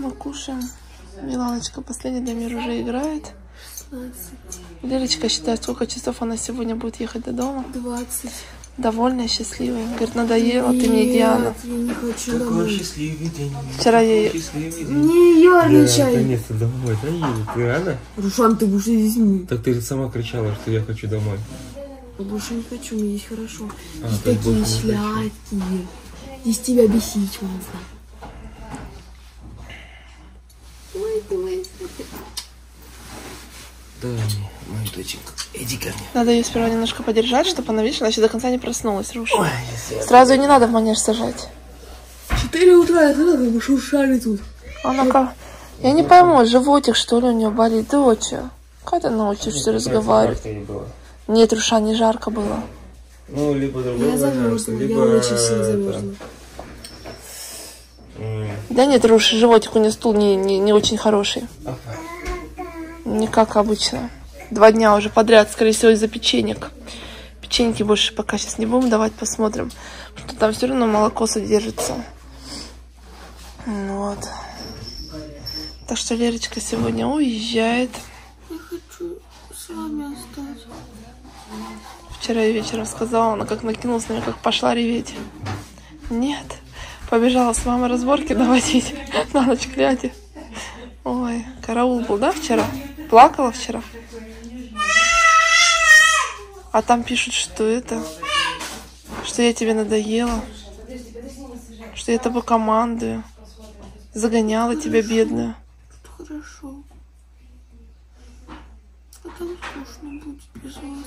Мы кушаем. Миланочка последний Дамир уже играет. Лерочка считает, сколько часов она сегодня будет ехать до дома. 20. Довольная, счастливая. Говорит, надоело ты мне, Диана. я не хочу Какой домой. счастливый день. Вчера я ее... Счастливый день. Не Да, ерничай. наконец-то домой. Да, Юля, ты рада? Рушан, ты будешь с детьми. Так ты же сама кричала, что я хочу домой. Я больше не хочу, мне здесь хорошо. А, Здесь такие не сладкие. Здесь тебя бесить можно. Ой, ты Да, моя доченька, иди ко мне. Надо ее сперва немножко подержать, чтобы она, видишь, она еще до конца не проснулась, Руша. Ой, если я- Сразу ее не надо в манеж сажать. Четыре утра, это надо, мы шуршали тут. Она как... Я не пойму, животик, что ли, у нее болит, доча? Как ты научишься разговаривать? Нет, Руша, не жарко было. Ну, либо другое Я замерзла, я очень сильно замерзла. Да нет, Руша, животик у нее стул не, не, не очень хороший. Не как обычно. Два дня уже подряд, скорее всего, из-за печенек. Печеньки больше пока сейчас не будем давать, посмотрим. Что там все равно молоко содержится. Вот. Так что Лерочка сегодня уезжает. Я хочу с вами остаться. Вчера я вечером сказала, она как накинулась на меня, как пошла реветь. Нет. Побежала с мамой разборки доводить на ночь глядя. Ой, караул был, да, вчера? Плакала вчера? А там пишут, что это, что я тебе надоела, что я тобой командую, загоняла тебя, бедную. Тут хорошо. А там скучно будет без вас.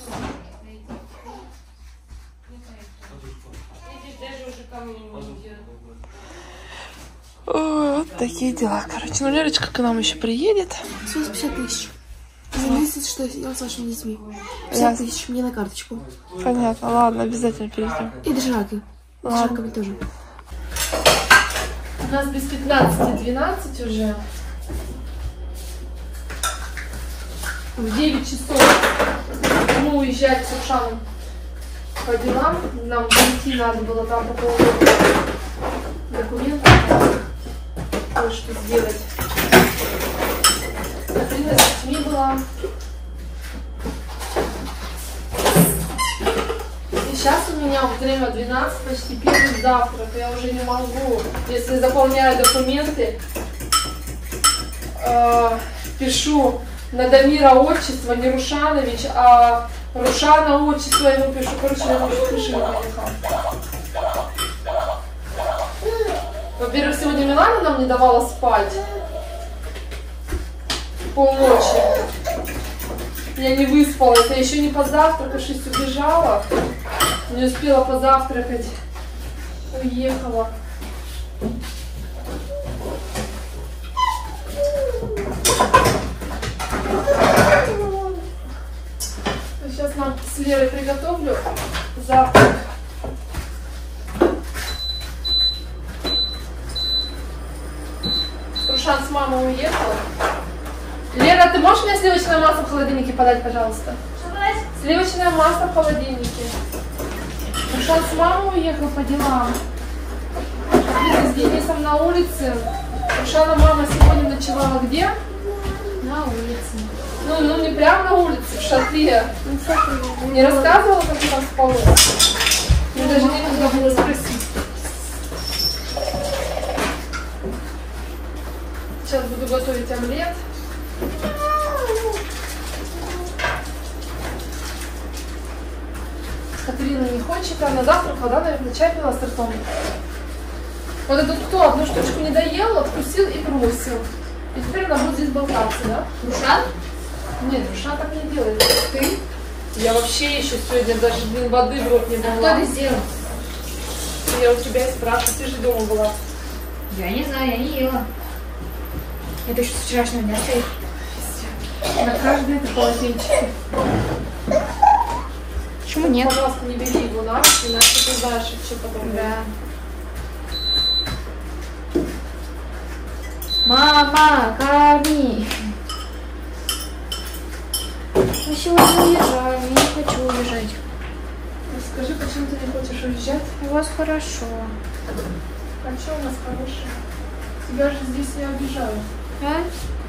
Ой, вот такие дела, короче. Ну, Лерочка к нам еще приедет. 750 тысяч. За месяц, что я сидела с вашими детьми. 50 Ясно. тысяч мне на карточку. Понятно, ладно, обязательно перейдем. И дошираки. Ладно. Дошираками тоже. У нас без 15 12 уже. В 9 часов мы уезжать с Ушаном по делам. Нам идти надо было там по поводу документов. Кое-что сделать. Катрина с детьми была. И сейчас у меня время 12, почти первый завтрак. Я уже не могу. Если заполняю документы, э, пишу на Дамира отчество, не Рушанович, а Рушана отчество ему пишу. Короче, я уже пишу поехал. Во-первых, сегодня Милана нам не давала спать. Полночи. Я не выспалась, я еще не позавтракавшись убежала. Не успела позавтракать. Уехала. Сейчас нам с Лерой приготовлю завтрак. Рушан с мамой уехал. Лера, ты можешь мне сливочное масло в холодильнике подать, пожалуйста? Сливочное масло в холодильнике. Рушан с мамой уехал по делам. С Денисом на улице. Рушана мама сегодня ночевала где? На улице. Ну, ну не прямо на улице, в шатре. Не рассказывала, как ты там спалось? Мне даже некогда было спросить. Сейчас буду готовить омлет. Катерина не хочет, она завтракала, да, наверное, чай пила с ртом. Вот этот кто одну штучку не доел, откусил и бросил. И теперь она будет здесь болтаться, да? Рушан? Нет, душа так не делает. Ты? Я вообще еще сегодня даже блин, воды в рот не Кто брала. это сделал? Я у тебя и спрашиваю, ты же дома была. Я не знаю, я не ела. Это еще с вчерашнего дня стоит. На каждое это полотенчико. Почему нет? Пожалуйста, не бери его на руки, иначе ты знаешь, что потом. Да. Мама, корми. Мы сегодня уезжаем, я не хочу уезжать. Скажи, почему ты не хочешь уезжать? У вас хорошо. А что у нас хорошее? Тебя же здесь не обижают. А?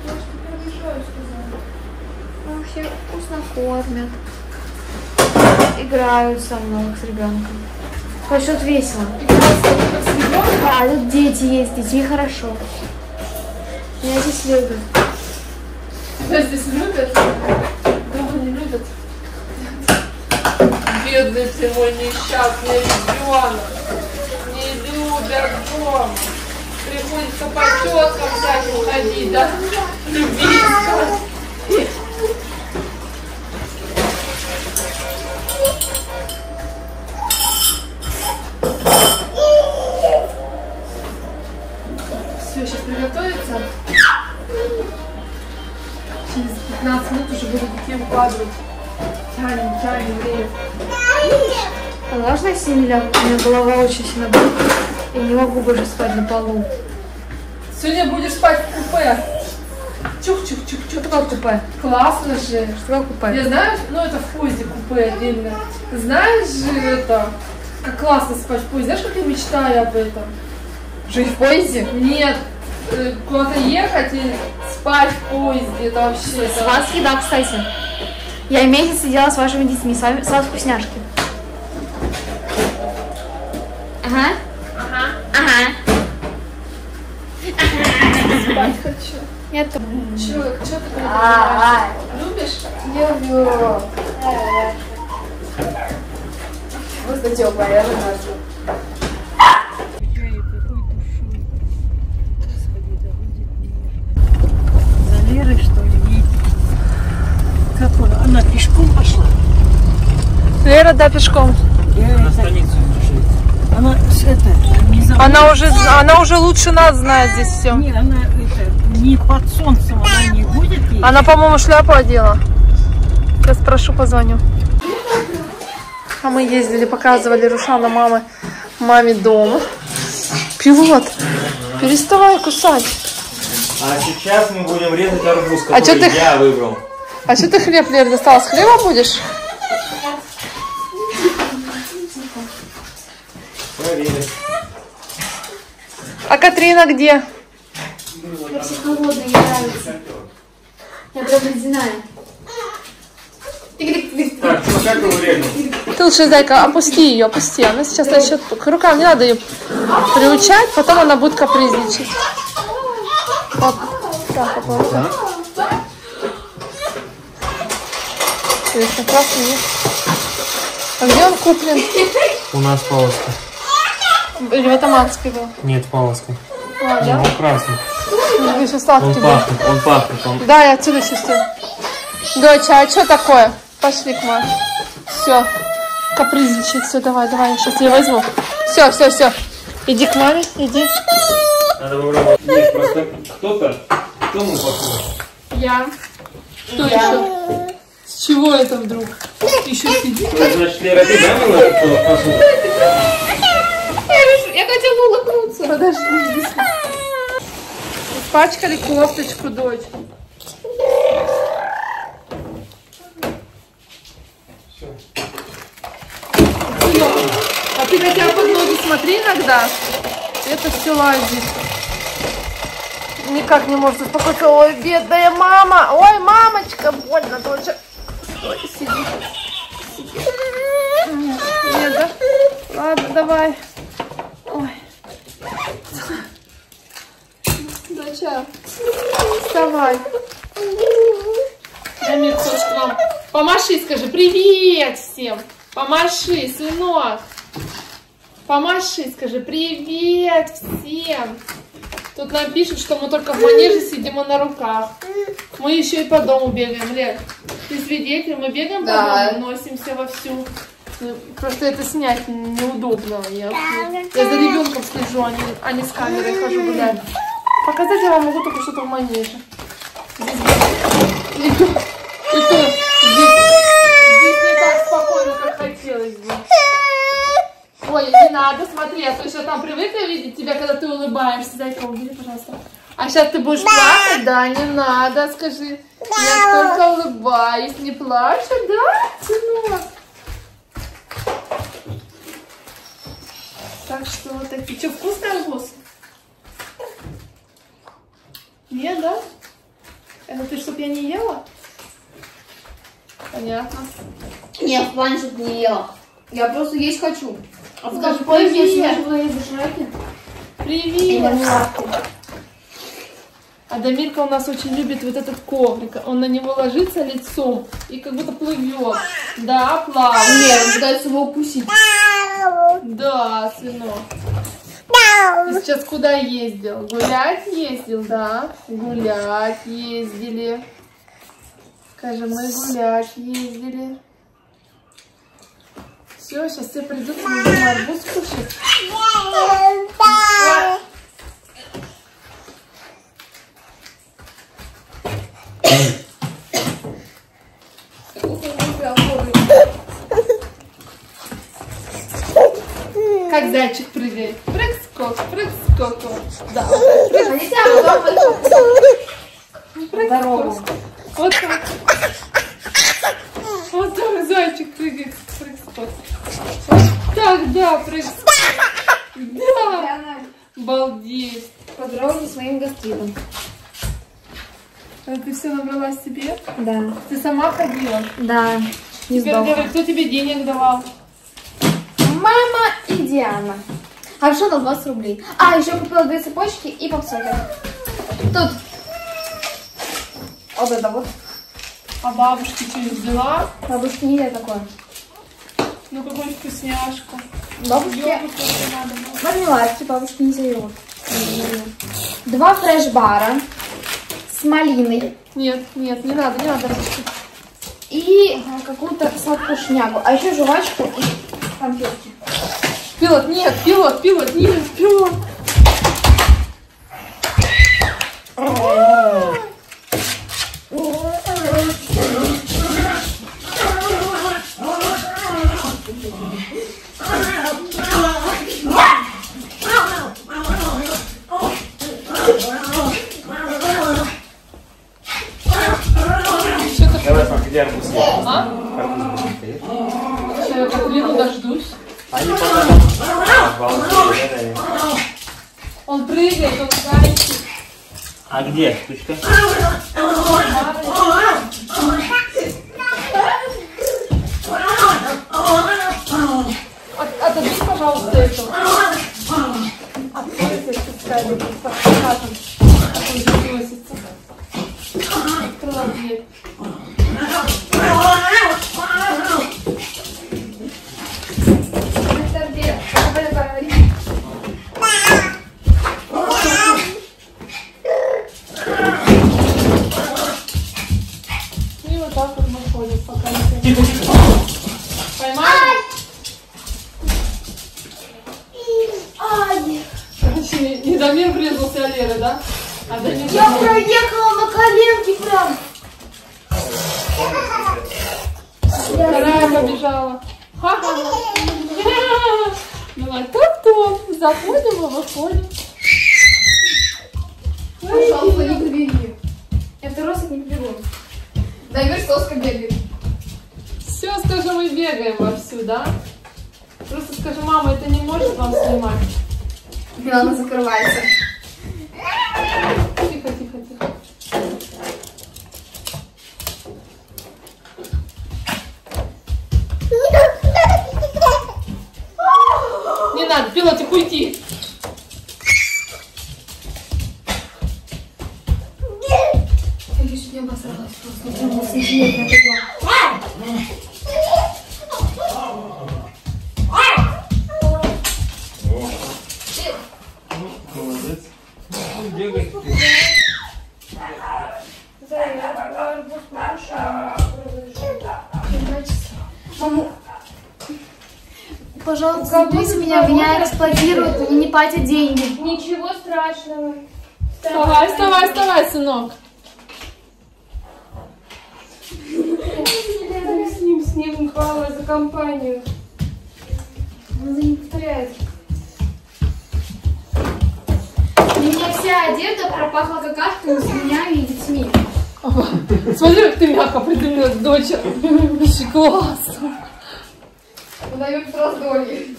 Я же тебя обижаю, сказала. Ну, все вкусно кормят. Играют со мной, как с ребенком. Хоть тут весело. А, тут дети есть, с детьми хорошо. Меня здесь любят. Тебя здесь любят? Дома не любят. Бедный ты мой несчастный ребенок. Не любят дома. Приходится по теткам всяким ходить, да? Любить. Все, сейчас приготовится. Через 15 минут уже буду детей укладывать. Тянем, тянем время. Можно я лягу? У меня голова очень сильно болит. И не могу больше спать на полу. Сегодня будешь спать в купе. Чух-чух-чух-чух. Что такое купе? Классно же. Что такое купе? Я знаешь, ну это в поезде купе отдельно. Знаешь же это, как классно спать в поезде. Знаешь, как я мечтаю об этом? Жить в поезде? Нет, э, куда-то ехать и спать в поезде. Это вообще... С это- вас еда, кстати. Я месяц сидела с вашими детьми, с, вами, с вас вкусняшки. Ага. Ага. Ага. Спать хочу. Я тоже. Чё, чё ты понимаешь? Любишь? Люблю. Просто теплая, я выношу. За что ли. Как она? Она пешком пошла. Лера, да, пешком. Я это- Она это. Она уже, она уже лучше нас знает здесь все. Не, она это, не под солнцем она не будет ей. Она, по-моему, шляпу одела. Сейчас спрошу, позвоню. А мы ездили, показывали Рушана мамы, маме дом. Пилот, переставай кусать. А сейчас мы будем резать арбуз, А чё который ты- я выбрал. А что ты хлеб, Лер, достал? С хлеба будешь? Катрина где? Я все холодная, мне нравится. Я прям ледяная. Ну? Ты лучше, зайка, опусти ее, опусти. Она сейчас начнет... К рукам не надо ее приучать, потом она будет капризничать. Вот. Так, попробуй. Интересно, красный нет? А где он куплен? У нас полоска. Или в Атаманской был? Нет, полоска. А, да? Он красный. Ну, Видишь, Он сладкий был. пахнет, он пахнет. Он... Да, я отсюда чувствую. Доча, а что такое? Пошли к маме. Все. Капризничает. Все, давай, давай, я сейчас ее возьму. Все, все, все. Иди к маме, иди. Надо попробовать. Есть просто кто-то, кто мы похож. Я. Что еще? С чего это вдруг? Еще сидит. Ну, Значит, Лера, ты да была кто посуду? Подожди. Испачкали кофточку, дочь. А ты хотя бы ноги смотри иногда. Это все лазит. Никак не может успокоиться. Ой, бедная мама. Ой, мамочка, больно тоже. Ой, сиди. Сиди. Нет, нет, да? Ладно, давай. Ой. Доча, вставай. Амир, хочешь к нам? Помаши, скажи привет всем. Помаши, сынок. Помаши, скажи привет всем. Тут нам пишут, что мы только в манеже сидим и на руках. Мы еще и по дому бегаем, Лер. Ты свидетель, мы бегаем Да. по дому, носимся вовсю. Ну, Просто это снять неудобно. Я, я за ребенком слежу, а не, а не с камерой хожу гулять. Показать я вам могу только что-то в манеже. И здесь, не так спокойно, как хотелось бы. Ой, не надо, смотри, а то еще там привыкли видеть тебя, когда ты улыбаешься. Дай-ка убери, пожалуйста. А сейчас ты будешь плакать? Да, не надо, скажи. Я только улыбаюсь, не плачу, да, сынок? Так что вот такие. Что, вкусный арбуз? Нет, да? Это ты, чтоб я не ела? Понятно. Нет, в плане, чтобы не ела. Я просто есть хочу. А привет. я буду есть дошираки. Привет! Адамирка у нас очень любит вот этот коврик. Он на него ложится лицом и как будто плывет. Да, плавает. Нет, он пытается его укусить. Да, сынок. Ты сейчас куда ездил? Гулять ездил, да? Гулять ездили. Скажем, мы гулять ездили. Все, сейчас все придут, мы будем арбуз кушать. Как зайчик прыгает. Прыг-скок, прыг-скок. Да. Здорово. Вот так. Вот так зайчик прыгает. Прыг-скок. Вот так, да, прыг-скок. Да. Балдеть. Поздравляю с моим гастритом. А ты все набрала себе? Да. Ты сама ходила? Да. Не Теперь сдохла. говори, кто тебе денег давал? Мама и Диана. А что на 20 рублей? А, еще купила две цепочки и попсовик. Тут. Вот это вот. А бабушке что взяла? Бабушке нельзя такое. Ну какую вкусняшку. Бабушке мармеладки, бабушке нельзя йогурт. Два фреш-бара с малиной Нет, нет, не надо, не надо. И какую-то сладкую шнягу. А еще жвачку и конфетки. Пилот, нет, пилот, пилот, нет, пилот. Пожалуйста, эту. Откройся, пускай будет покатом. Он а Лера, да? А. Я проехала на коленке прям. Вторая побежала. Ха-ха. Давай, топ-топ. Заходим и выходим. Пожалуйста, не побеги. Я второй раз не побегу. Дай соска бегает. Все, скажи, мы бегаем вовсю, да? Просто скажи, мама, это не может вам снимать. Она закрывается. Тихо, тихо, тихо. Не надо, пилотик, уйти. Не платят деньги. Ничего страшного. Вставай, вставай, вставай, сынок. С ним, с ним хвала за компанию. Надо не повторять. У меня вся одежда пропахла какашками с меня и детьми. Смотри, как ты мягко приземлилась, дочь. Вообще класс. Выдают раздолье.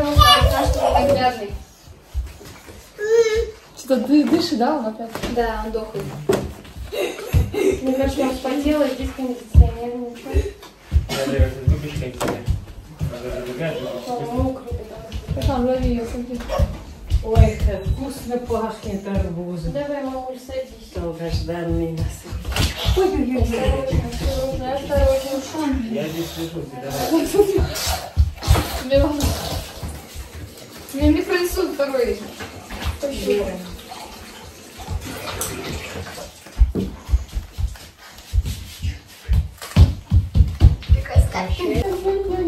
он грязный. Что, ты дышишь, да, он опять? Да, он дохлый. Ну, короче, он вспотел, и здесь кондиционер, ничего. Надо выпечка Там лови ее, смотри. Ой, как вкусно пахнет арбузом. Давай, мамуль, садись. Долгожданный нас. Ой, ой, ой. Осторожно, осторожно. Я здесь лежу, ты давай. Тебе мне микроинсульт второй.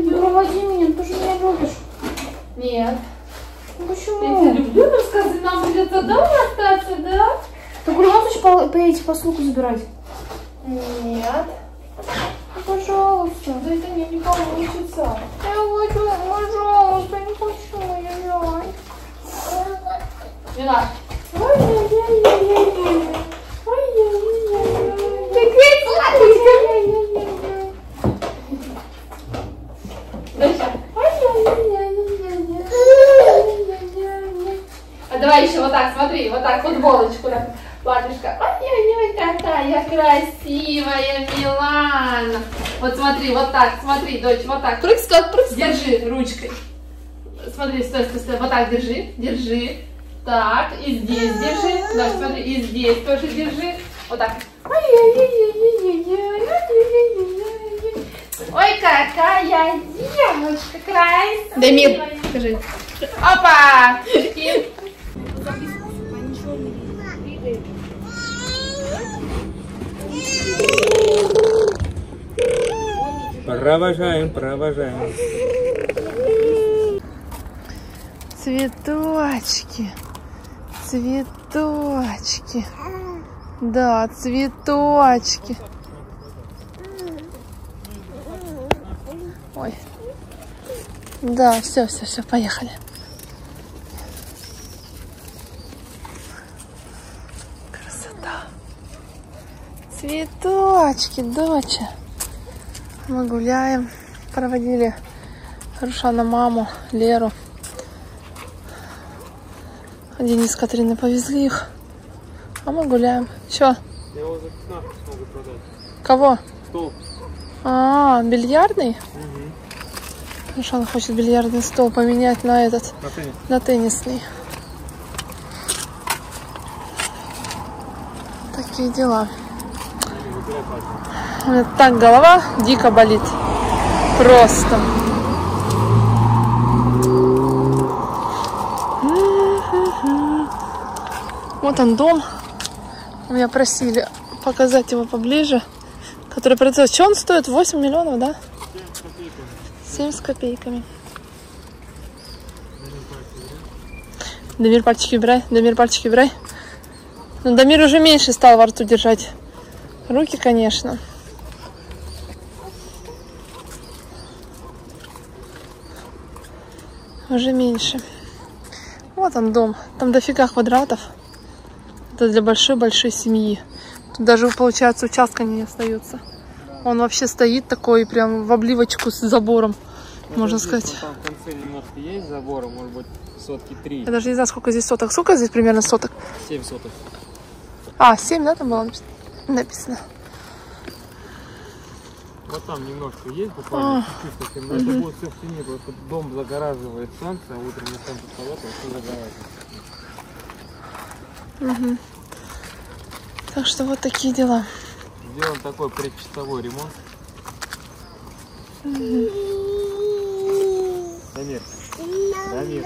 Проводи меня, ты же меня любишь. Нет. Ну Я Почему? тебя люблю, но сказать, нам придется дома остаться, да? Ты хочешь по- поедете посылку забирать? Нет. Ну, пожалуйста. Да это не, не получится. Я хочу, пожалуйста, не хочу, я. Мила. А давай еще вот так, смотри, вот так, футболочку, так, платьишко. Ой-ой-ой, какая красивая Милана. Вот смотри, вот так, смотри, дочь, вот так. Прыг, стоп, прыг, Держи ручкой смотри, стой, стой, стой. Вот так держи, держи. Так, и здесь держи. Да, смотри, и здесь тоже держи. Вот так. Ой, какая девочка красивая. Дамир, скажи. Опа! Провожаем, провожаем. Цветочки, цветочки, да, цветочки. Ой, да, все, все, все, поехали. Красота. Цветочки, доча. Мы гуляем, проводили Рушана маму, Леру. Денис с Катриной повезли их. А мы гуляем. Чё? Я его за 15 смогу продать. Кого? Стол. А, бильярдный? Рушан хочет бильярдный стол поменять на этот, На теннис. на теннисный. Такие дела. У меня так голова дико болит. Просто. Вот он дом. Меня просили показать его поближе. Который продается. Что он стоит? 8 миллионов, да? 7 с копейками. Дамир, пальчики убирай. Дамир, пальчики убирай. Ну, Дамир уже меньше стал во рту держать. Руки, конечно. Уже меньше. Вот он дом. Там дофига квадратов. Это для большой-большой семьи. Тут даже, получается, участка не остается. Он вообще стоит такой, прям в обливочку с забором, можно сказать. Там в конце немножко есть забора, может быть, сотки три. Я даже не знаю, сколько здесь соток. Сколько здесь примерно соток? 7 соток. А, 7, да, там было напис- написано? Вот там немножко есть, буквально чуть-чуть совсем, но это будет все в тени, просто дом загораживает солнце, а утром на солнце встает, и все загораживает. Угу. Так что вот такие дела. Сделан такой предчистовой ремонт. Угу. Дамир. Дамир.